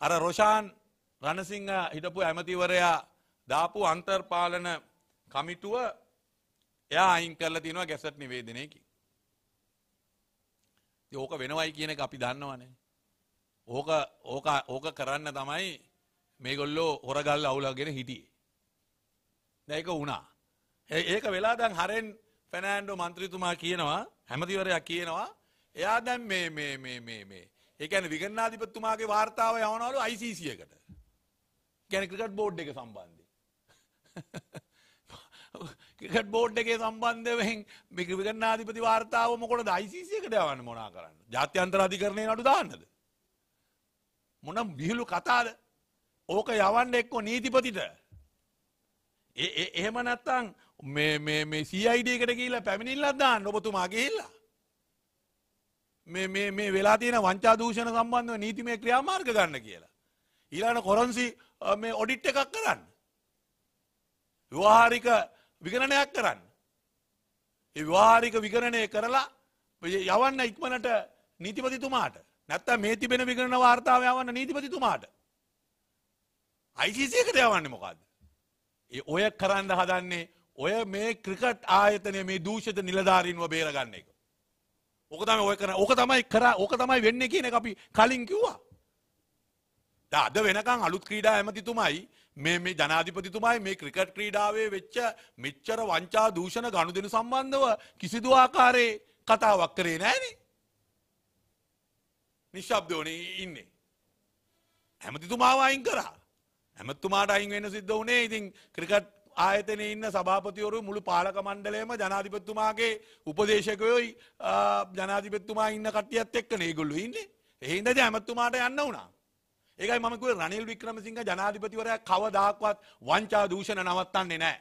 අර රොෂාන් රණසිංහ හිටපු ඇමතිවරයා දාපු අන්තර්පාලන කමිටුව එයා අයින් කරලා තියෙනවා ගැසට් නිවේදනයකින්. ඉතින් ඕක වෙනවයි කියන එක අපි දන්නවනේ. ඕක ඕක ඕක කරන්න තමයි මේගොල්ලෝ හොරගල් අවුලගෙන හිටියේ. දැන් ඒක වුණා. ඒ- ඒක වෙලා දැන් හරෙන් ෆෙනෑන්ඩෝ මන්ත්‍රීතුමා කියනවා හැමතිවරයා කියනවා එයා දැන් මේ මේ මේ මේ මේ ඒ කියන්නේ විගණනාධිපතිතුමාගේ වාර්තාව යවනවලු ICC එකට. කියන්නේ ක්‍රිකට් බෝඩ් එක සම්බන්ධයෙන්. ක්‍රිකට් බෝඩ් එකේ සම්බන්ධයෙන් මේ විගණනාධිපති වාර්තාව මොකටද ICC එකට යවන්න මොනා කරන්න? ජාත්‍යන්තර අධිකරණයේ නඩු දාන්නද? මොන විහිළු කතාද? ඕක යවන්න එක්ක නීතිපතිට. ඒ ඒ- එහෙම නැත්තම් මේ මේ මේ CID එකට ගිහිල්ලා පැමිණිල්ලක් දාන්න ඔබතුමා ගිහිල්ලා. මේ මේ මේ වෙලා තියෙන වංචා දූෂණ සම්බන්ධව නීතිමය ක්‍රියාමාර්ග ගන්න කියලා. ඊළඟ කොරන්සි අ, මේ ඔඩිට් එකක් කරන්න. ව්‍යවහාරික විගණනයක් කරන්න. ඒ ව්‍යවහාරික විගණනය කරලා යවන්න ඉක්මනට නීතිපතිතුමාට. නැත්තම් මේ තිබෙන විගණන වාර්තාව යවන්න නීතිපතිතුමාට. ICC එකට යවන්නේ මොකද්ද? ඒ ඔය කරන්න හදන්නේ ඔය මේ ක්‍රිකට් ආයතනය මේ දූෂිත නිලධාරීන්ව බේරගන්න එක. ඕක තමයි ඔය කරන ඕක තමයි කරා ඕක තමයි වෙන්නේ කියන එක අපි කලින් කිව්වා. දැන් අද වෙනකන් අලුත් ක්‍රීඩා ඇමතිතුමයි මේ මේ ජනාධිපතිතුමයි මේ ක්‍රිකට් ක්‍රීඩාවේ වෙච්ච මෙච්චර වංචා දූෂණ ගනුදෙනු සම්බන්ධව කිසිදු ආකාරයේ කතාවක් කරේ නෑනේ. නිශ්ශබ්දවනේ ඉන්නේ. ඇමතිතුමාව අයින් කරා. ඇමතුමාට අයින් වෙන්න සිද්ධ වුණේ ඉතින් ක්‍රිකට් ආයතනයේ ඉන්න සභාපතිවරු මුළු පාලක මණ්ඩලයම ජනාධිපතිතුමාගේ උපදේශකයෝයි ආ, ජනාධිපතිතුමා ඉන්න කට්ටියත් එක්කනේ ඒගොල්ලෝ ඉන්නේ. ඒ හින්දාද ඇමතුමාට යන්න වුණා. ඒකයි මම කිව්වේ රනිල් වික්‍රමසිංහ ජනාධිපතිවරයා කවදාක්වත් වංචා දූෂණ නවත්තන්නේ නැහැ.